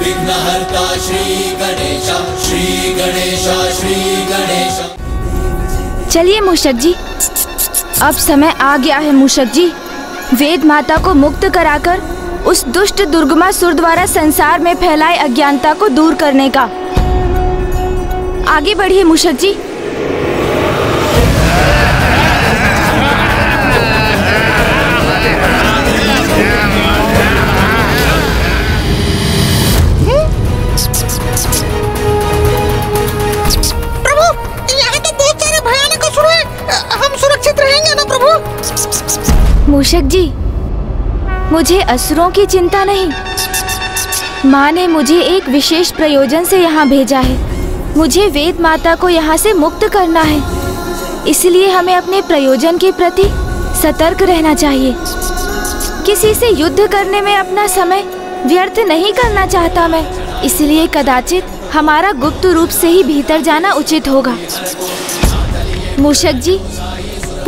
विघ्नहर्ता श्री श्री श्री चलिए मूषक जी, अब समय आ गया है मूषक जी। वेद माता को मुक्त कराकर उस दुष्ट दुर्गमा सुर द्वारा संसार में फैलाए अज्ञानता को दूर करने का। आगे बढ़िए मूषक जी। प्रभु। मूषक जी, मुझे असुरों की चिंता नहीं। माँ ने मुझे एक विशेष प्रयोजन से यहाँ भेजा है। मुझे वेद माता को यहाँ से मुक्त करना है। इसलिए हमें अपने प्रयोजन के प्रति सतर्क रहना चाहिए। किसी से युद्ध करने में अपना समय व्यर्थ नहीं करना चाहता मैं। इसलिए कदाचित हमारा गुप्त रूप से ही भीतर जाना उचित होगा। मूषक जी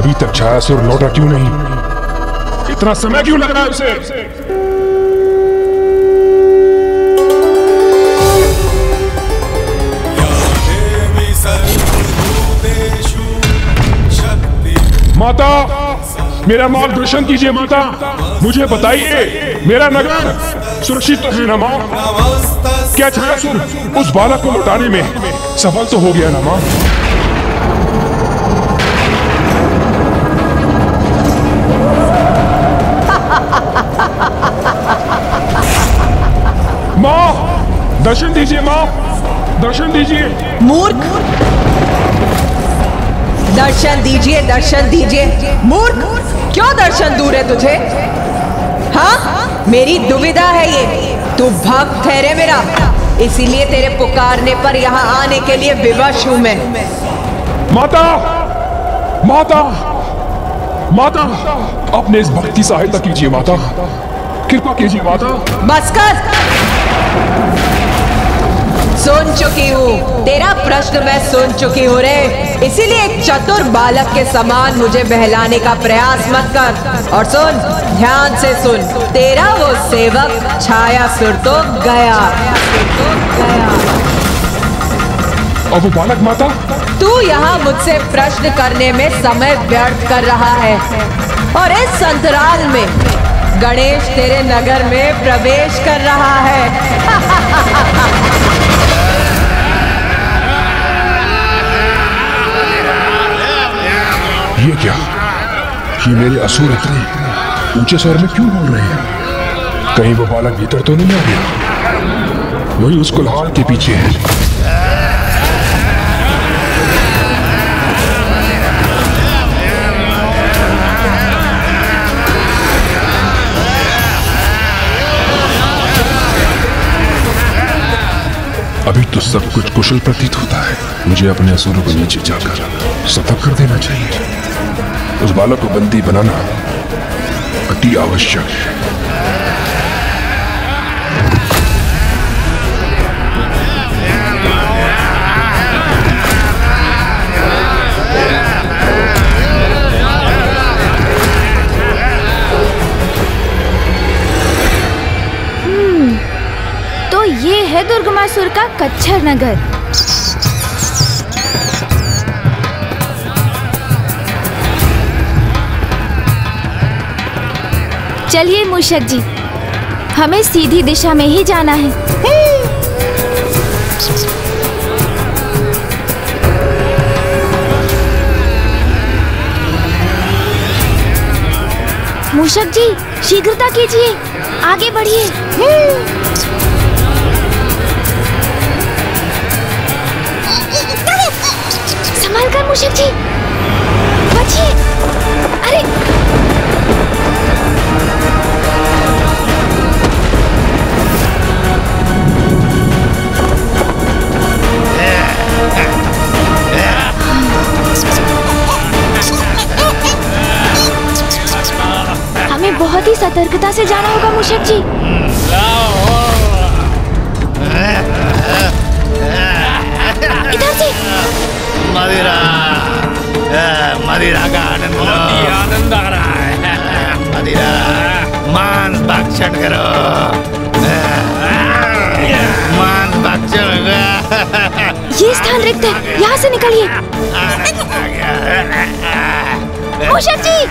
अभी तक छायासुर लौटा क्यों नहीं? इतना समय क्यों लग रहा है उसे? माता, मेरा मार्गदर्शन कीजिए माता। मुझे बताइए, मेरा नगर सुरक्षित तो है ना माँ? क्या छायासुर उस बालक को लौटाने में सफल तो हो गया ना माँ? दर्शन दीजिए माँ। दर्शन दीजिए। मूर्ख। दर्शन दीजिए दर्शन दीजिए। मूर्ख क्यों दर्शन दूर है तुझे? हाँ? मेरी दुविधा है ये। तू भक्त है रे मेरा। इसीलिए तेरे पुकारने पर यहाँ आने के लिए विवश हूँ मैं। माता माता माता अपने इस भक्त की सहायता कीजिए माता। कृपा कीजिए माता। बस कर। सुन चुकी हूँ। तेरा प्रश्न मैं सुन चुकी हूँ रे। इसीलिए एक चतुर बालक के समान मुझे बहलाने का प्रयास मत कर। और सुन ध्यान से सुन। तेरा वो सेवक छाया सुर तो गया। और वो बालक माता? तू यहाँ मुझसे प्रश्न करने में समय व्यर्थ कर रहा है। और इस संतराल में गणेश तेरे नगर में प्रवेश कर रहा है। ये क्या? ये मेरे असुर इतने ऊँचे स्वर में क्यों बोल रहे हैं? कहीं वो बालक भीतर तो नहीं आ गया? वही उस कुल्हाड़ के पीछे है। अभी तो सब कुछ कुशल प्रतीत होता है। मुझे अपने असुरों को नीचे जाकर सतर्क कर देना चाहिए। उस बालक को बंदी बनाना अति आवश्यक। है तो ये है दुर्गमासुर का कच्छर नगर। चलिए मूषक जी, हमें सीधी दिशा में ही जाना है। मूषक जी, शीघ्रता कीजिए, आगे बढ़िए। संभाल कर मूषक जी, बचिए। हमें बहुत ही सतर्कता से जाना होगा मुशक जी। इधर से। मदिरा मदिरा का आनंद लो। आनंद आ रहा है। मदिरा मांस भक्षण करो। मान भक्षण ये स्थान रिक्त है। यहाँ से निकलिए। जी!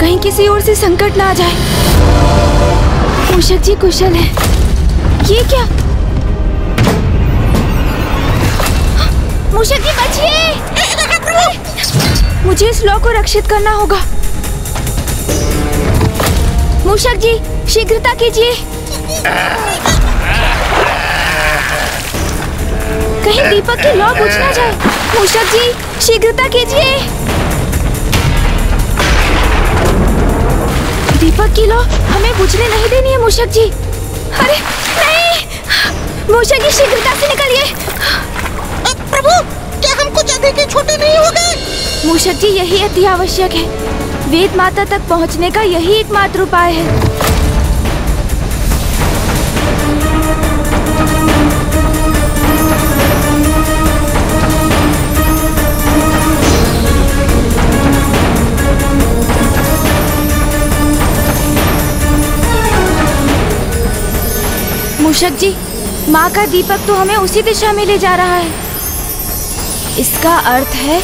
कहीं किसी ओर से संकट ना आ जाए। मूषक जी कुशल है। ये क्या? मूषक जी, बचिए! मुझे इस लॉ को रक्षित करना होगा। मूषक जी, शीघ्रता कीजिए। कहीं दीपक की लॉ बुझ ना जाए। मूषक जी शीघ्रता कीजिए। दीपक की लॉ हमें बुझने नहीं देनी है मूषक जी। अरे नहीं! मूषक जी शीघ्रता से निकलिए। प्रभु क्या हम कुछ अधिक छोटे नहीं हो गए मूषक जी यही अति आवश्यक है। वेद माता तक पहुँचने का यही एकमात्र उपाय है। मूषक जी माँ का दीपक तो हमें उसी दिशा में ले जा रहा है। इसका अर्थ है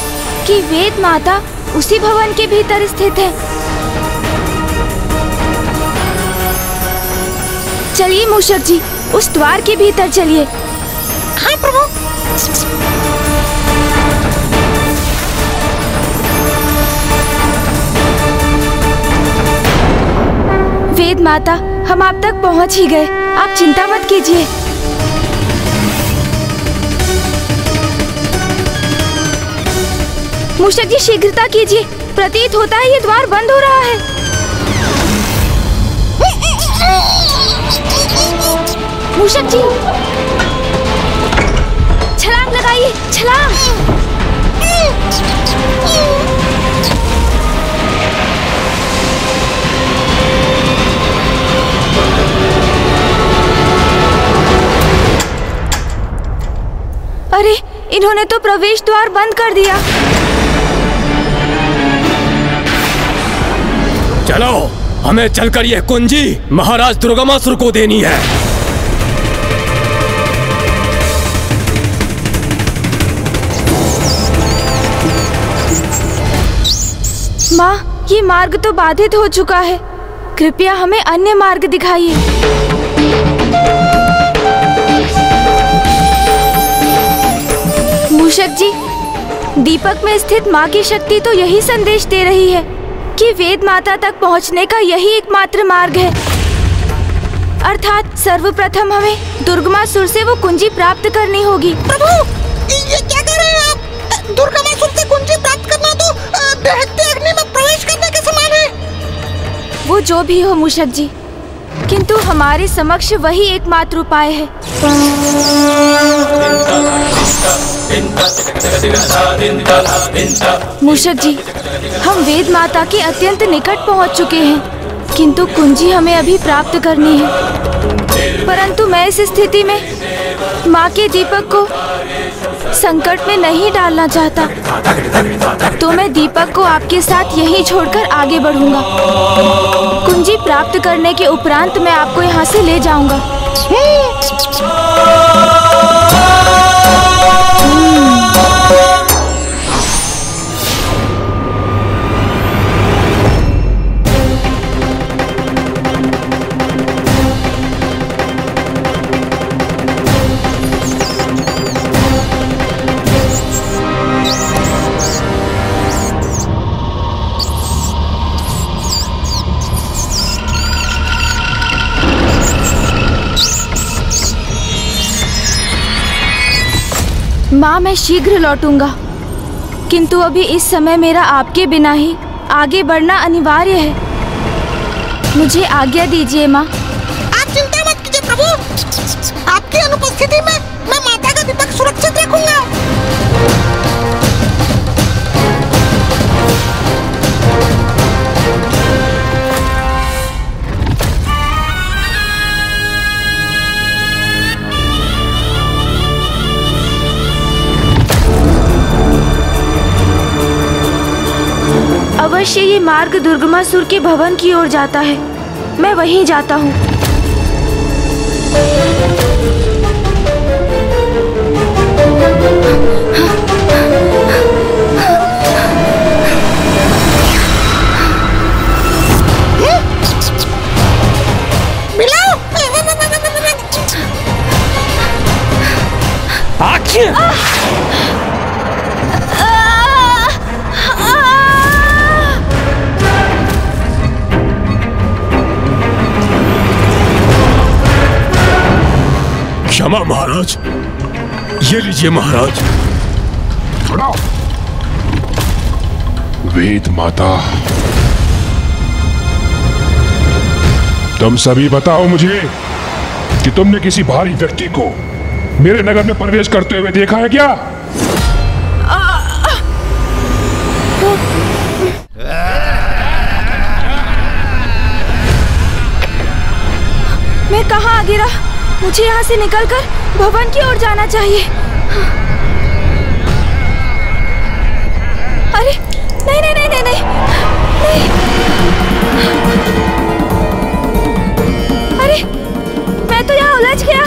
कि वेद माता उसी भवन के भीतर स्थित है। चलिए मूषक जी उस द्वार के भीतर चलिए। हाँ प्रभु। वेद माता हम आप तक पहुँच ही गए। आप चिंता मत कीजिए। मूषक जी, शीघ्रता कीजिए। प्रतीत होता है ये द्वार बंद हो रहा है। मूषक जी, छलांग लगाइए, छलांग। अरे इन्होंने तो प्रवेश द्वार बंद कर दिया। चलो हमें चलकर यह कुंजी महाराज दुर्गमासुर को देनी है। माँ ये मार्ग तो बाधित हो चुका है। कृपया हमें अन्य मार्ग दिखाइए। मूषक जी दीपक में स्थित माँ की शक्ति तो यही संदेश दे रही है कि वेद माता तक पहुँचने का यही एकमात्र मार्ग है। अर्थात सर्वप्रथम हमें दुर्गमा सुर से वो कुंजी प्राप्त करनी होगी। प्रभु ये क्या कर रहे हैं आप? दुर्गमा सुर से कुंजी प्राप्त करना तो दहकते अग्नि में प्रवेश करने के समान है। वो जो भी हो मूषक जी किंतु हमारे समक्ष वही एकमात्र उपाय है। मूषक जी, हम वेद माता के अत्यंत निकट पहुँच चुके हैं, किंतु कुंजी हमें अभी प्राप्त करनी है। परंतु मैं इस स्थिति में माँ के दीपक को संकट में नहीं डालना चाहता। तो मैं दीपक को आपके साथ यहीं छोड़कर आगे बढ़ूँगा। कुंजी प्राप्त करने के उपरांत मैं आपको यहाँ से ले जाऊँगा। माँ मैं शीघ्र लौटूँगा। किंतु अभी इस समय मेरा आपके बिना ही आगे बढ़ना अनिवार्य है। मुझे आज्ञा दीजिए माँ। आप चिंता मत कीजिए प्रभु। आपकी अनुपस्थिति में मैं अवश्य ये मार्ग दुर्गमासुर के भवन की ओर जाता है। मैं वहीं जाता हूँ। लीजिए महाराज खड़ा वेद माता। तुम सभी बताओ मुझे कि तुमने किसी भारी व्यक्ति को मेरे नगर में प्रवेश करते हुए देखा है क्या? मैं कहाँ आ गिरा मुझे यहाँ से निकलकर भवन की ओर जाना चाहिए। अरे नहीं नहीं नहीं नहीं नहीं। अरे मैं तो यहाँ उलझ गया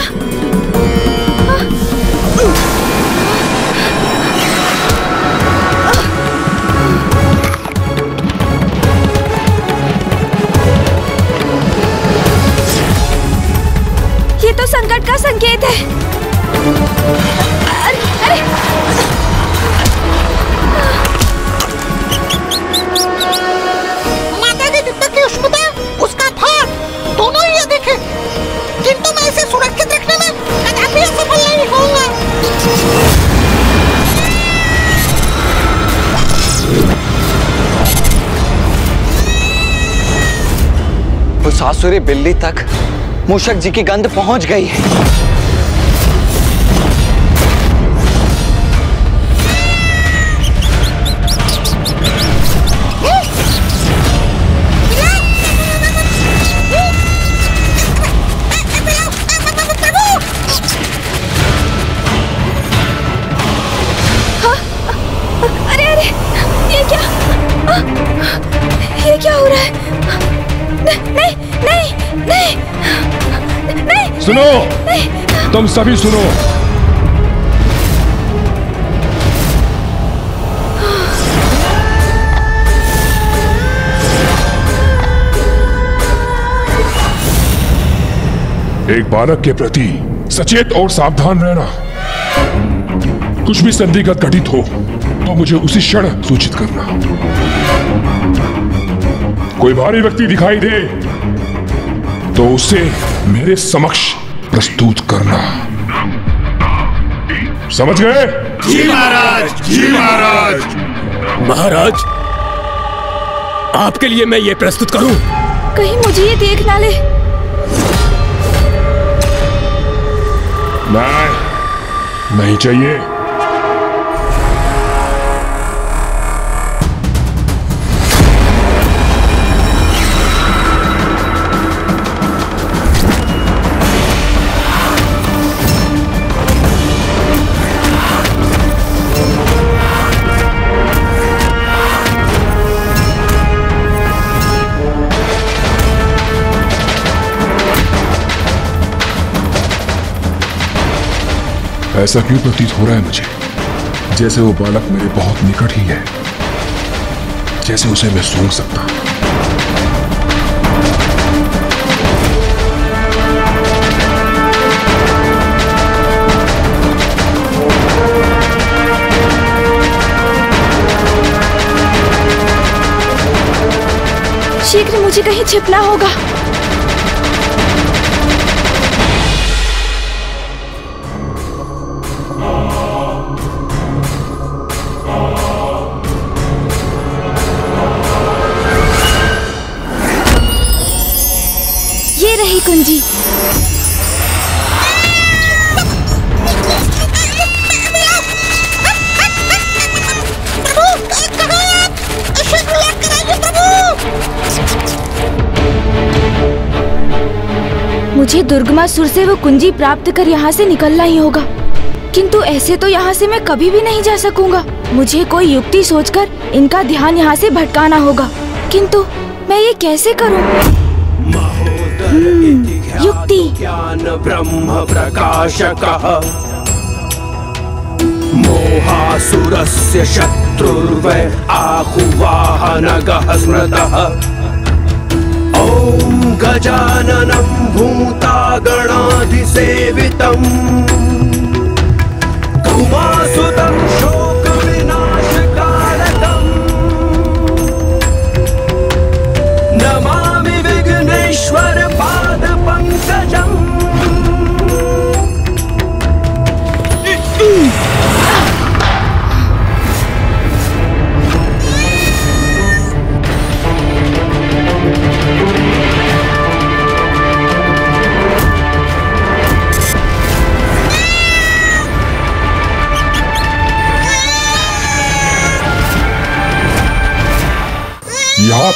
उस आसुरी बिल्ली तक मूषक जी की गंध पहुँच गई है। सुनो। तुम सभी सुनो। एक बालक के प्रति सचेत और सावधान रहना। कुछ भी संदिग्ध घटित हो तो मुझे उसी क्षण सूचित करना। कोई भारी व्यक्ति दिखाई दे तो उसे मेरे समक्ष प्रस्तुत करना। समझ गए? जी महाराज जी महाराज। महाराज आपके लिए मैं ये प्रस्तुत करूँ। कहीं मुझे ये देख ना ले। नहीं नहीं चाहिए। ऐसा क्यों प्रतीत हो रहा है मुझे जैसे वो बालक मेरे बहुत निकट ही है, जैसे उसे मैं सूंघ सकता। शीघ्र मुझे कहीं छिपना होगा प्रभु दुर्गमा सुर से वो कुंजी प्राप्त कर यहाँ से निकलना ही होगा। किंतु ऐसे तो यहाँ से मैं कभी भी नहीं जा सकूँगा। मुझे कोई युक्ति सोचकर इनका ध्यान यहाँ से भटकाना होगा। किंतु मैं ये कैसे करूँ? हम्म, युक्ति। ज्ञान ब्रह्म प्रकाशकः। मोहासुरस्य शत्रुर्वै आहुवाहनगः स्मृतः। ॐ गजाननं भूतागणाधिसेवितम्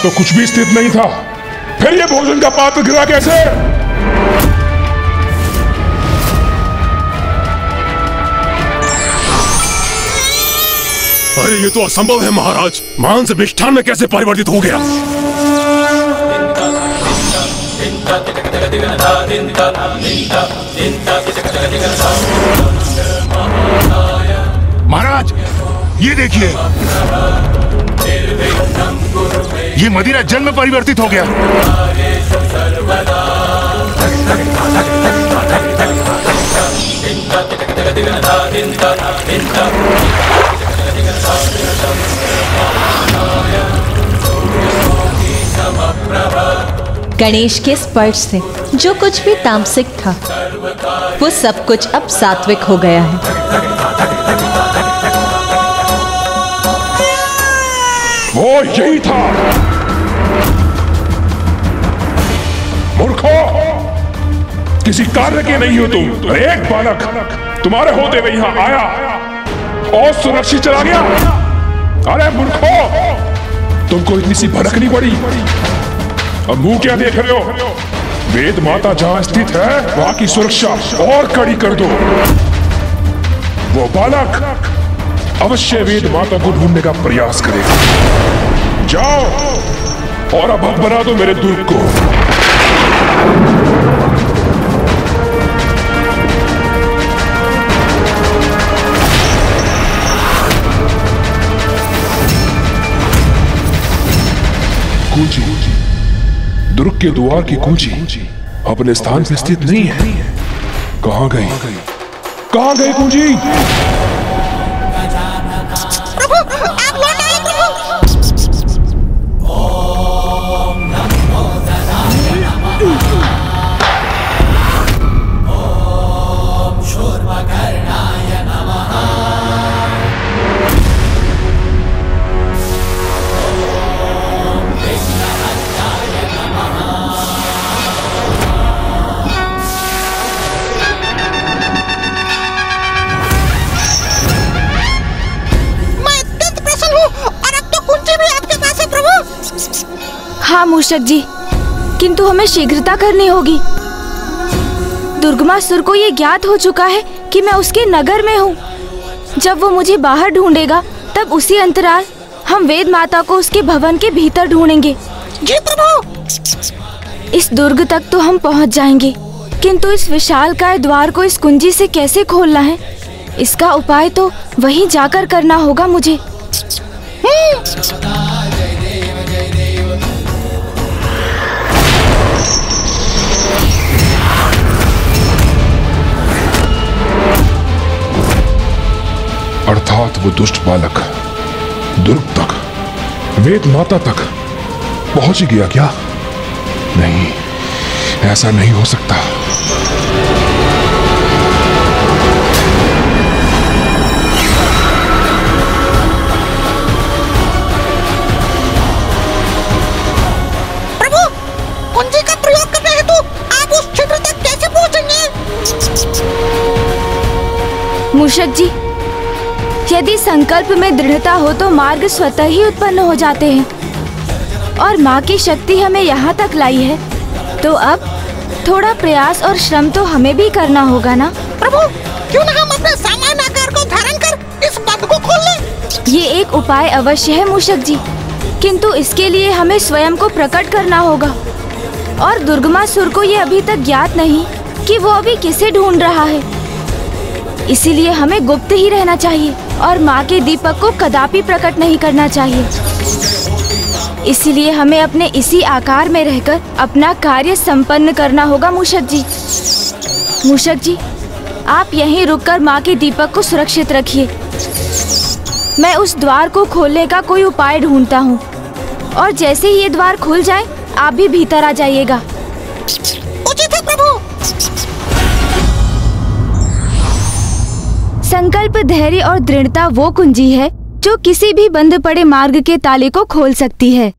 तो कुछ भी स्थित नहीं था। फिर ये भोजन का पात्र गिरा कैसे? अरे ये तो असंभव है महाराज। मांस मिष्ठान में कैसे परिवर्तित हो गया? महाराज ये देखिए। ये मदिरा जल में परिवर्तित हो गया। गणेश के स्पर्श से जो कुछ भी तामसिक था वो सब कुछ अब सात्विक हो गया है। वो यही था। मूर्खो किसी कार्य के नहीं हो तुम। एक बालक, तुम्हारे होते हुए यहाँ आया और सुरक्षित चला गया। अरे मूर्खो, तुमको इतनी सी भड़क नहीं पड़ी। अब मुँह क्या देख रहे हो? वेद माता जहाँ स्थित है, वहाँ की सुरक्षा और कड़ी कर दो। वो बालक अवश्य वेद माता को ढूँढने का प्रयास करेगा। जाओ और अब बना दो मेरे दुर्ग को। दुर्ग के द्वार की कुंजी अपने स्थान पर स्थित नहीं है। कहाँ गई? कहाँ गई कुंजी हाँ जी किंतु हमें शीघ्रता करनी होगी। दुर्गमासुर को ये ज्ञात हो चुका है कि मैं उसके नगर में हूँ। जब वो मुझे बाहर ढूंढेगा तब उसी अंतराल हम वेद माता को उसके भवन के भीतर ढूंढेंगे। जी प्रभु! इस दुर्ग तक तो हम पहुँच जाएँगे। किंतु इस विशाल काय द्वार को इस कुंजी से कैसे खोलना है? इसका उपाय तो वहीं जाकर करना होगा मुझे। अर्थात वो दुष्ट बालक दुर्ग तक वेद माता तक पहुँच ही गया क्या? नहीं ऐसा नहीं हो सकता। प्रभु कुंजी का प्रयोग करने आप उस क्षेत्र तक कैसे पहुँचेंगे? मूषक जी यदि संकल्प में दृढ़ता हो तो मार्ग स्वतः ही उत्पन्न हो जाते हैं। और माँ की शक्ति हमें यहाँ तक लाई है। तो अब थोड़ा प्रयास और श्रम तो हमें भी करना होगा ना? प्रभु क्यों ना हम अपने सामान्य आकार को धारण कर इस बंद को खोल लें? ये एक उपाय अवश्य है मूषक जी। किंतु इसके लिए हमें स्वयं को प्रकट करना होगा। और दुर्गमा सुर को ये अभी तक ज्ञात नहीं कि वो अभी किसे ढूंढ रहा है। इसीलिए हमें गुप्त ही रहना चाहिए। और माँ के दीपक को कदापि प्रकट नहीं करना चाहिए। इसीलिए हमें अपने इसी आकार में रहकर अपना कार्य संपन्न करना होगा, मूषक जी। मूषक जी, आप यहीं रुककर माँ के दीपक को सुरक्षित रखिए। मैं उस द्वार को खोलने का कोई उपाय ढूंढता हूँ। और जैसे ही ये द्वार खुल जाए, आप भी भीतर आ जाइएगा। संकल्प, धैर्य और दृढ़ता वो कुंजी है, जो किसी भी बंद पड़े मार्ग के ताले को खोल सकती है।